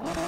Time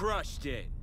Crushed it.